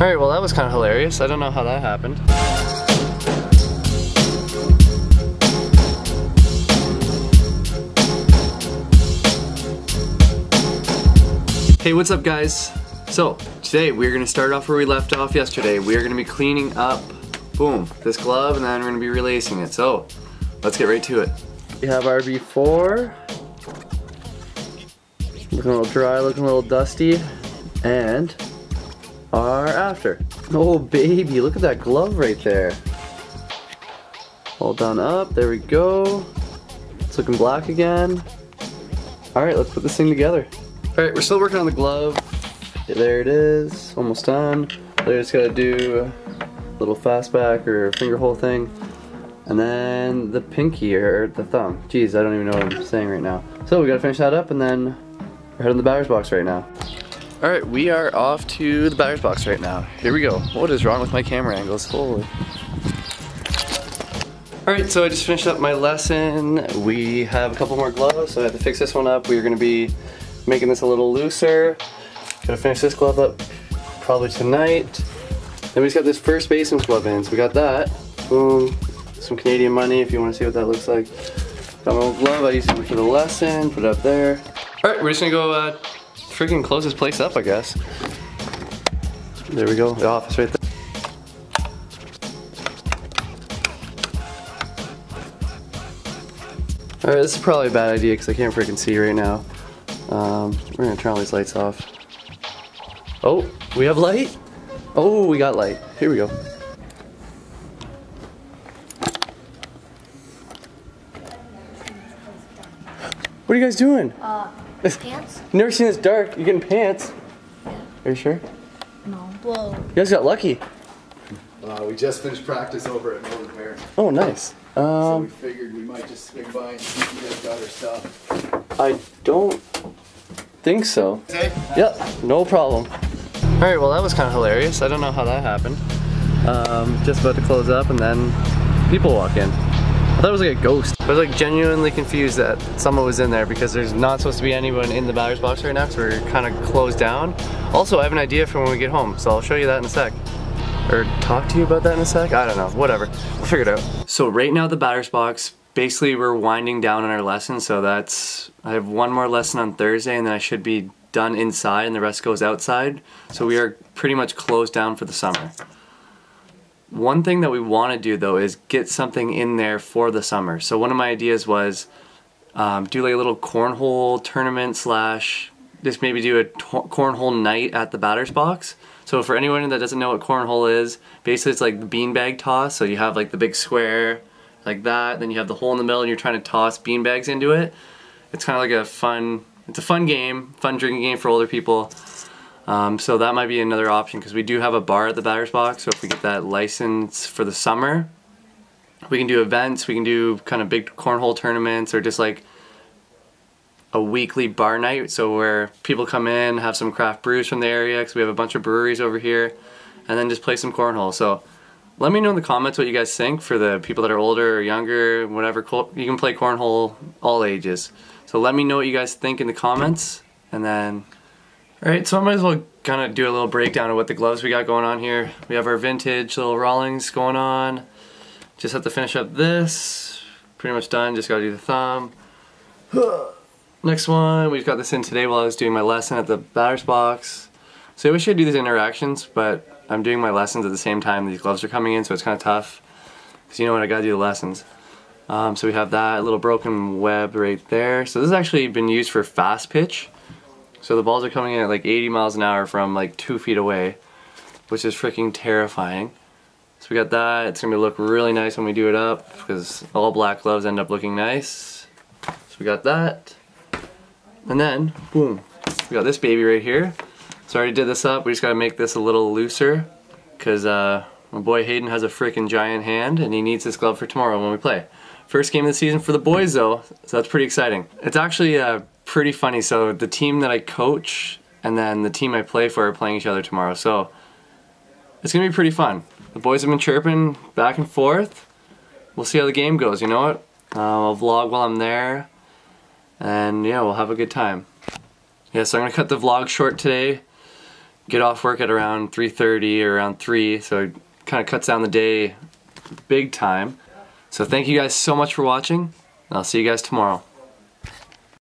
Alright, well that was kind of hilarious. I don't know how that happened. Hey, what's up guys? So, today we're gonna start off where we left off yesterday. We're gonna be cleaning up, boom, this glove and then we're gonna be relacing it. So, let's get right to it. We have our before. Looking a little dry, looking a little dusty. And our after. Oh baby, look at that glove right there. All done up, there we go. It's looking black again. Alright, let's put this thing together. Alright, we're still working on the glove. There it is, almost done. I just gotta do a little fastback or finger hole thing. And then the pinky or the thumb. Jeez, I don't even know what I'm saying right now. So we gotta finish that up and then we're heading to the batter's box right now. Alright, we are off to the batter's box right now. Here we go. What is wrong with my camera angles? Holy. Alright, so I just finished up my lesson. We have a couple more gloves, so I have to fix this one up. We're gonna be making this a little looser. Gotta finish this glove up probably tonight. Then we just got this first baseman's glove in, so we got that. Boom. Some Canadian money if you wanna see what that looks like. Got my old glove, I used it for the lesson, put it up there. Alright, we're just gonna go uh, freaking close this place up, I guess. There we go, the office right there. Alright, this is probably a bad idea because I can't freaking see right now. Um, we're gonna turn all these lights off. Oh, we have light? Oh, we got light. Here we go. What are you guys doing? Uh, pants? Never seen this dark. You're getting pants? Yeah. Are you sure? No. Whoa. You guys got lucky. Uh, we just finished practice over at Northern Bear, Oh, nice. so we Um, figured we might just swing by and see if you guys got our stuff. I don't think so. Hey, Yep, no problem. Alright, well that was kind of hilarious. I don't know how that happened. Um, just about to close up and then people walk in. I thought it was like a ghost. I was like genuinely confused that someone was in there because there's not supposed to be anyone in the batter's box right now because we're kind of closed down. Also, I have an idea for when we get home, so I'll show you that in a sec. Or talk to you about that in a sec? I don't know, whatever. We'll figure it out. So right now the batter's box, basically we're winding down on our lesson, so that's, I have one more lesson on Thursday and then I should be done inside and the rest goes outside. So we are pretty much closed down for the summer. One thing that we want to do though is get something in there for the summer. So one of my ideas was um, do like a little cornhole tournament slash just maybe do a cornhole night at the batter's box. So for anyone that doesn't know what cornhole is, basically it's like the beanbag toss. So you have like the big square like that, then you have the hole in the middle and you're trying to toss beanbags into it. It's kind of like a fun, it's a fun game, fun drinking game for older people. Um, so that might be another option because we do have a bar at the batter's box. So if we get that license for the summer, we can do events, we can do kind of big cornhole tournaments or just like a weekly bar night. So where people come in, have some craft brews from the area because we have a bunch of breweries over here, and then just play some cornhole. So let me know in the comments what you guys think for the people that are older or younger, whatever. You can play cornhole all ages. So let me know what you guys think in the comments, and then Alright, so I might as well kind of do a little breakdown of what the gloves we got going on here. We have our vintage little Rawlings going on. Just have to finish up this. Pretty much done, just gotta do the thumb. Next one, we've got this in today while I was doing my lesson at the batter's box. So I wish I could do these interactions, but I'm doing my lessons at the same time these gloves are coming in, so it's kind of tough. Because you know what, I gotta do the lessons. Um, so we have that little broken web right there. So this has actually been used for fast pitch. So the balls are coming in at like 80 miles an hour from like two feet away, which is freaking terrifying. So we got that. It's gonna look really nice when we do it up because all black gloves end up looking nice. So we got that. And then, boom, we got this baby right here. So I already did this up. We just gotta make this a little looser because uh, my boy Hayden has a freaking giant hand and he needs this glove for tomorrow when we play. First game of the season for the boys though, so that's pretty exciting. It's actually uh, pretty funny. So the team that I coach and then the team I play for are playing each other tomorrow. So it's gonna be pretty fun. The boys have been chirping back and forth. We'll see how the game goes. You know what? Uh, I'll vlog while I'm there, and yeah, we'll have a good time. Yeah, so I'm gonna cut the vlog short today. get off work at around 3.30 or around 3, so it kind of cuts down the day big time. So thank you guys so much for watching, I'll see you guys tomorrow.